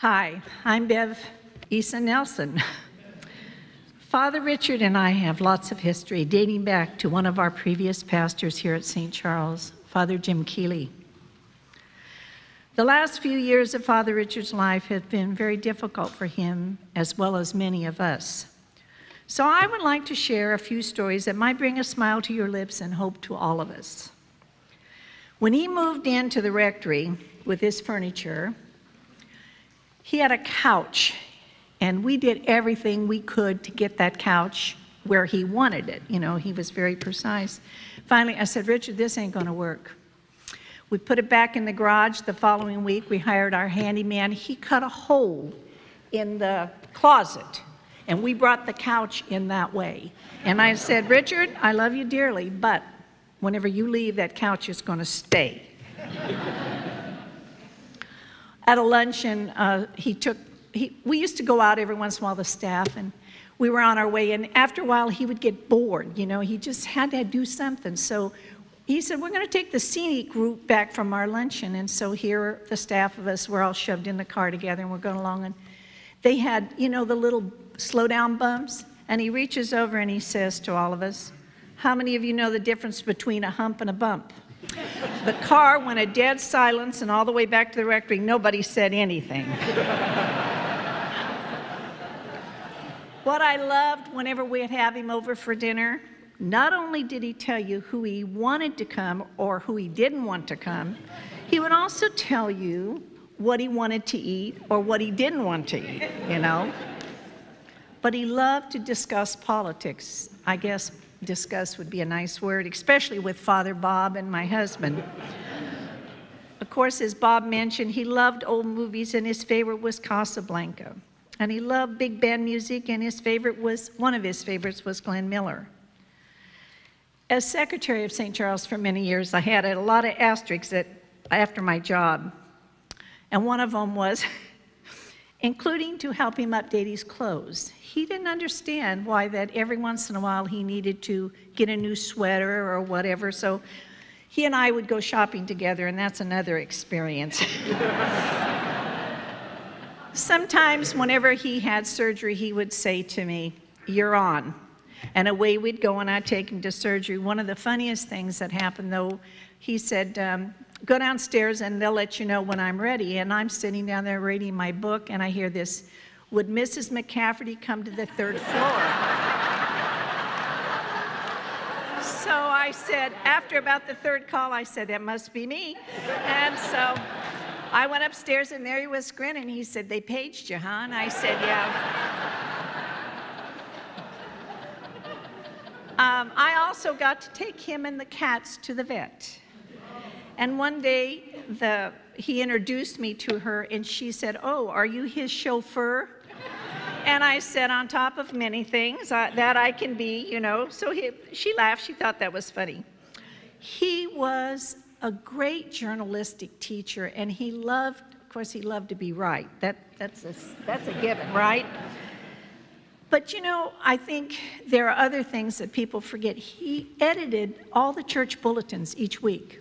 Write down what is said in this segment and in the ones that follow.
Hi, I'm Bev Eason-Nelson. Father Richard and I have lots of history dating back to one of our previous pastors here at St. Charles, Father Jim Keeley. The last few years of Father Richard's life have been very difficult for him, as well as many of us. So I would like to share a few stories that might bring a smile to your lips and hope to all of us. When he moved into the rectory with his furniture, he had a couch, and we did everything we could to get that couch where he wanted it. You know, he was very precise. Finally, I said, Richard, this ain't going to work. We put it back in the garage. The following week, we hired our handyman. He cut a hole in the closet, and we brought the couch in that way. And I said, Richard, I love you dearly, but whenever you leave, that couch is going to stay. At a luncheon, uh, he took, he, we used to go out every once in a while, the staff, and we were on our way. And after a while, he would get bored. You know, he just had to do something. So he said, We're going to take the scenic route back from our luncheon. And so here, the staff of us were all shoved in the car together, and we're going along. And they had, you know, the little slow down bumps. And he reaches over and he says to all of us, How many of you know the difference between a hump and a bump? The car went a dead silence, and all the way back to the rectory, nobody said anything. what I loved whenever we'd have him over for dinner, not only did he tell you who he wanted to come or who he didn't want to come, he would also tell you what he wanted to eat or what he didn't want to eat, you know? But he loved to discuss politics. I guess discuss would be a nice word, especially with Father Bob and my husband. of course, as Bob mentioned, he loved old movies and his favorite was Casablanca. And he loved big band music and his favorite was, one of his favorites was Glenn Miller. As secretary of St. Charles for many years, I had a lot of asterisks at, after my job. And one of them was including to help him update his clothes. He didn't understand why that every once in a while he needed to get a new sweater or whatever. So he and I would go shopping together, and that's another experience. Sometimes, whenever he had surgery, he would say to me, You're on. And away we'd go, and I'd take him to surgery. One of the funniest things that happened, though, he said, um, go downstairs and they'll let you know when I'm ready. And I'm sitting down there reading my book and I hear this Would Mrs. McCafferty come to the third floor? so I said, after about the third call, I said, That must be me. And so I went upstairs and there he was grinning. He said, They paged you, huh? And I said, Yeah. Um, I also got to take him and the cats to the vet. And one day, the, he introduced me to her, and she said, Oh, are you his chauffeur? And I said, On top of many things uh, that I can be, you know. So he, she laughed. She thought that was funny. He was a great journalistic teacher, and he loved, of course, he loved to be right. That, that's, a, that's a given, right? But you know, I think there are other things that people forget. He edited all the church bulletins each week.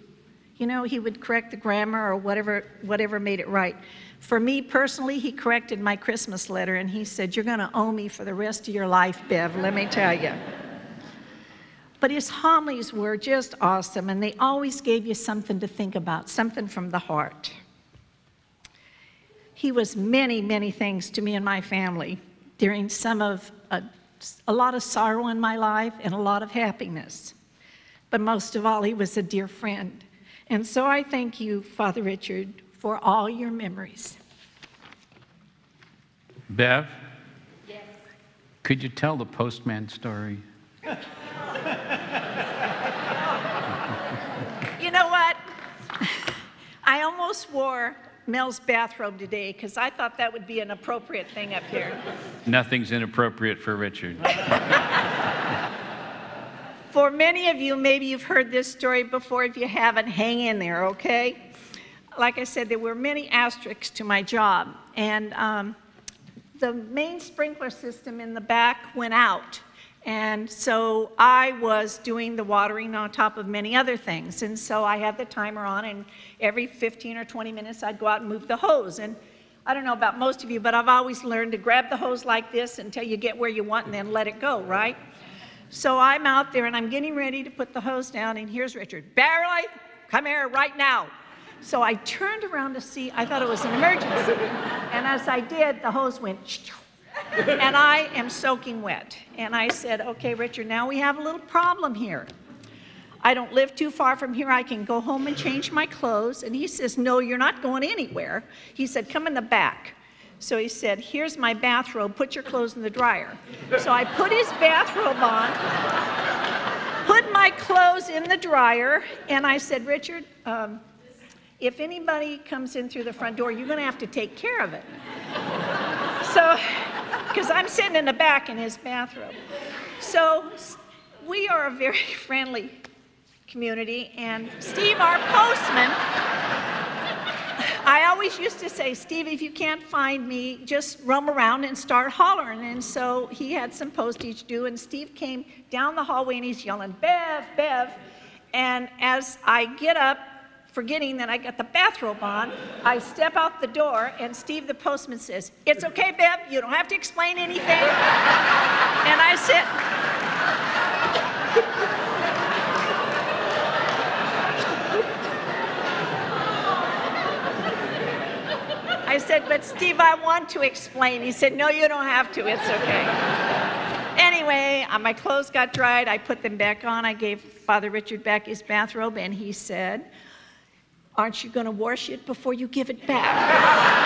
You know, he would correct the grammar or whatever, whatever made it right. For me personally, he corrected my Christmas letter and he said, You're going to owe me for the rest of your life, Bev, let me tell you. But his homilies were just awesome and they always gave you something to think about, something from the heart. He was many, many things to me and my family during some of a, a lot of sorrow in my life and a lot of happiness. But most of all, he was a dear friend. And so I thank you, Father Richard, for all your memories. Bev? Yes. Could you tell the postman story? you know what? I almost wore Mel's bathrobe today because I thought that would be an appropriate thing up here. Nothing's inappropriate for Richard. For many of you, maybe you've heard this story before. If you haven't, hang in there, okay? Like I said, there were many asterisks to my job. And um, the main sprinkler system in the back went out. And so I was doing the watering on top of many other things. And so I had the timer on, and every 15 or 20 minutes I'd go out and move the hose. And I don't know about most of you, but I've always learned to grab the hose like this until you get where you want and then let it go, right? So I'm out there and I'm getting ready to put the hose down, and here's Richard. Beverly, come here right now. So I turned around to see, I thought it was an emergency. And as I did, the hose went, and I am soaking wet. And I said, okay, Richard, now we have a little problem here. I don't live too far from here. I can go home and change my clothes. And he says, No, you're not going anywhere. He said, Come in the back. So he said, Here's my bathrobe. Put your clothes in the dryer. So I put his bathrobe on, put my clothes in the dryer, and I said, Richard, um, if anybody comes in through the front door, you're going to have to take care of it. So, because I'm sitting in the back in his bathrobe. So, we are a very friendly community, and Steve, our postman, I always used to say, Steve, if you can't find me, just roam around and start hollering. And so he had some postage due, and Steve came down the hallway and he's yelling, Bev, Bev. And as I get up, forgetting that I got the bathrobe on, I step out the door, and Steve, the postman, says, It's okay, Bev, you don't have to explain anything. and I said, I said, but Steve, I want to explain. He said, no, you don't have to. It's okay. anyway, uh, my clothes got dried. I put them back on. I gave Father Richard back his bathrobe, and he said, aren't you going to wash it before you give it back?